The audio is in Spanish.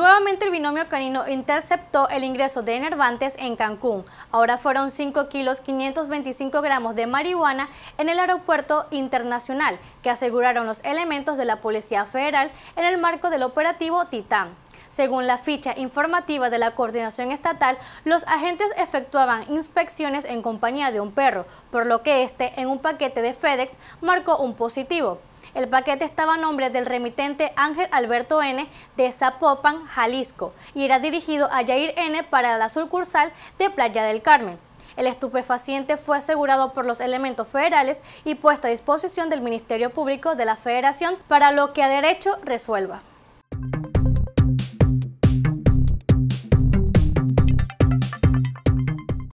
Nuevamente el binomio canino interceptó el ingreso de enervantes en Cancún. Ahora fueron 5 kilos 525 gramos de marihuana en el aeropuerto internacional que aseguraron los elementos de la Policía Federal en el marco del operativo Titán. Según la ficha informativa de la Coordinación Estatal, los agentes efectuaban inspecciones en compañía de un perro, por lo que este, en un paquete de FedEx, marcó un positivo. El paquete estaba a nombre del remitente Ángel Alberto N. de Zapopan, Jalisco, y era dirigido a Yair N. para la sucursal de Playa del Carmen. El estupefaciente fue asegurado por los elementos federales y puesto a disposición del Ministerio Público de la Federación para lo que a derecho resuelva.